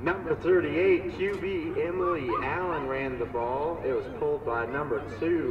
Number 38, QB Emily Allen ran the ball. It was pulled by number two,